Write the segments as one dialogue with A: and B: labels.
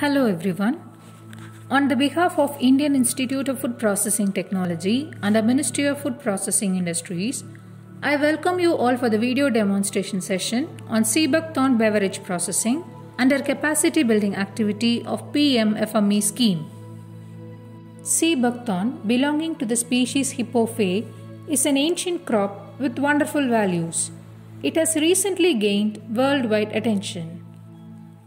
A: Hello everyone. On the behalf of Indian Institute of Food Processing Technology and the Ministry of Food Processing Industries, I welcome you all for the video demonstration session on Seabuckthorn beverage processing under capacity building activity of PMFME scheme. Sea buckthorn belonging to the species Hippophae is an ancient crop with wonderful values. It has recently gained worldwide attention.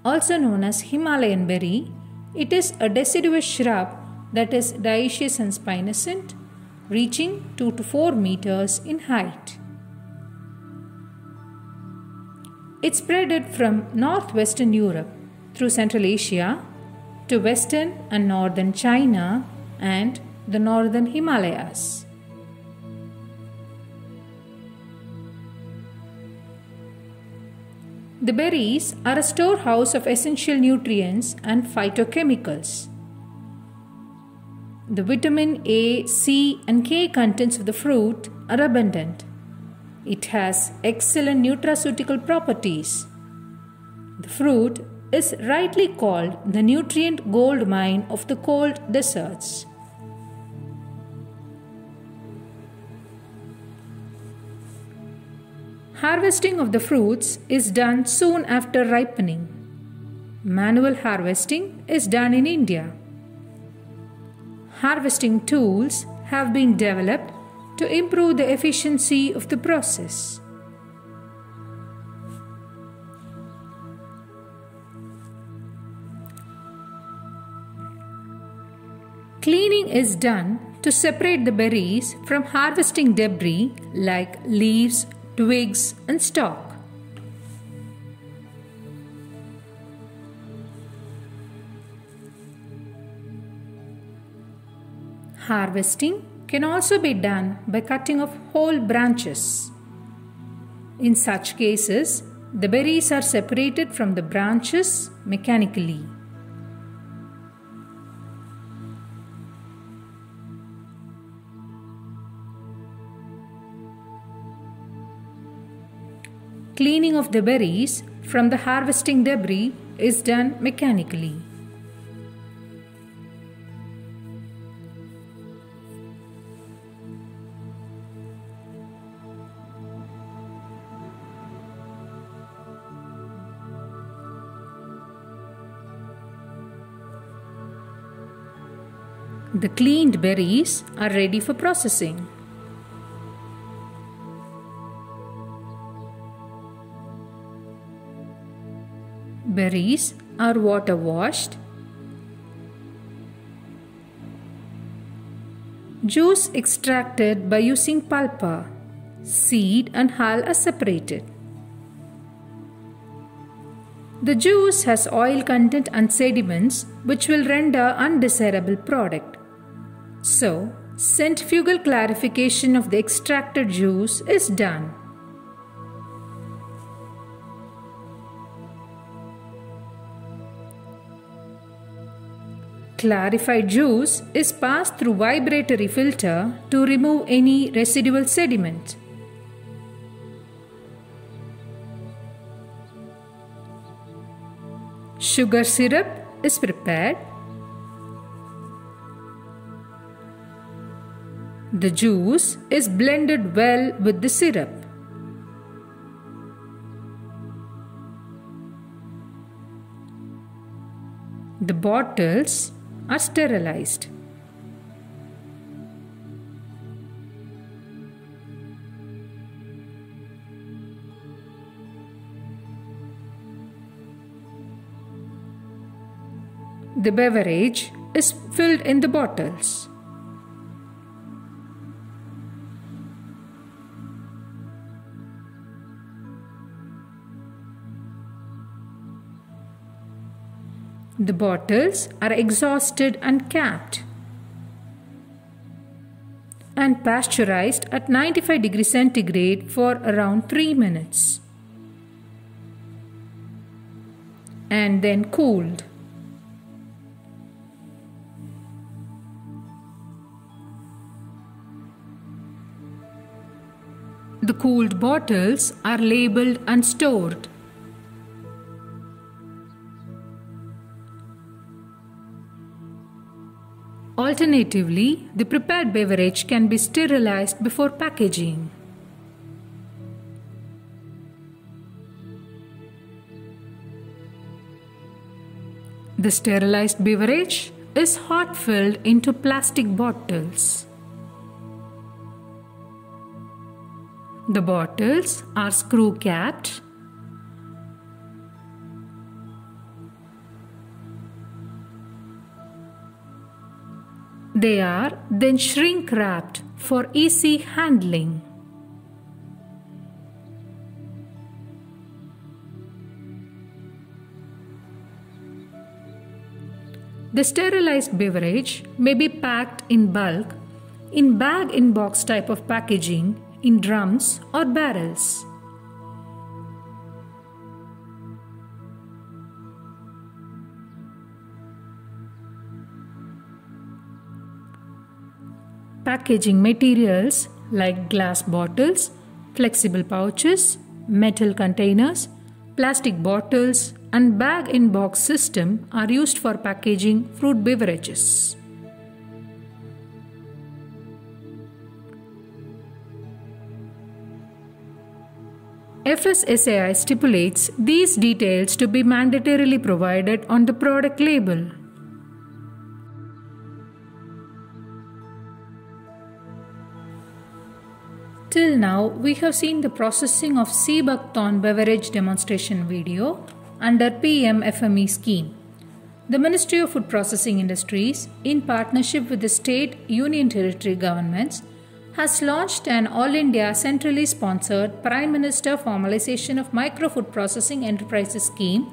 A: Also known as Himalayan berry, it is a deciduous shrub that is dioecious and spinescent, reaching 2 to 4 meters in height. It spreaded from northwestern Europe through Central Asia to western and northern China and the northern Himalayas. The berries are a storehouse of essential nutrients and phytochemicals. The vitamin A, C, and K contents of the fruit are abundant. It has excellent nutraceutical properties. The fruit is rightly called the nutrient gold mine of the cold deserts. Harvesting of the fruits is done soon after ripening. Manual harvesting is done in India. Harvesting tools have been developed to improve the efficiency of the process. Cleaning is done to separate the berries from harvesting debris like leaves, twigs, and stalk. Harvesting can also be done by cutting off whole branches. In such cases, the berries are separated from the branches mechanically. Cleaning of the berries from the harvesting debris is done mechanically. The cleaned berries are ready for processing. Berries are water washed. Juice extracted by using pulper. Seed and hull are separated. The juice has oil content and sediments which will render undesirable product. So, centrifugal clarification of the extracted juice is done. Clarified juice is passed through vibratory filter to remove any residual sediment. Sugar syrup is prepared. The juice is blended well with the syrup. The bottles are sterilized. The beverage is filled in the bottles. The bottles are exhausted and capped and pasteurized at 95 degrees centigrade for around 3 minutes and then cooled. The cooled bottles are labeled and stored. Alternatively, the prepared beverage can be sterilized before packaging. The sterilized beverage is hot filled into plastic bottles. The bottles are screw capped They are then shrink wrapped for easy handling. The sterilized beverage may be packed in bulk, in bag in box type of packaging, in drums or barrels. Packaging materials like glass bottles, flexible pouches, metal containers, plastic bottles, and bag in box system are used for packaging fruit beverages. FSSAI stipulates these details to be mandatorily provided on the product label. Till now, we have seen the processing of sea buckthorn beverage demonstration video under PMFME scheme. The Ministry of Food Processing Industries, in partnership with the state union territory governments, has launched an all India centrally sponsored Prime Minister Formalization of Micro Food Processing Enterprises scheme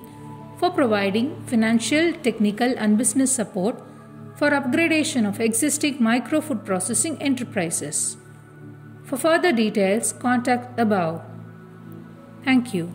A: for providing financial, technical, and business support for upgradation of existing micro food processing enterprises. For further details, contact above. Thank you.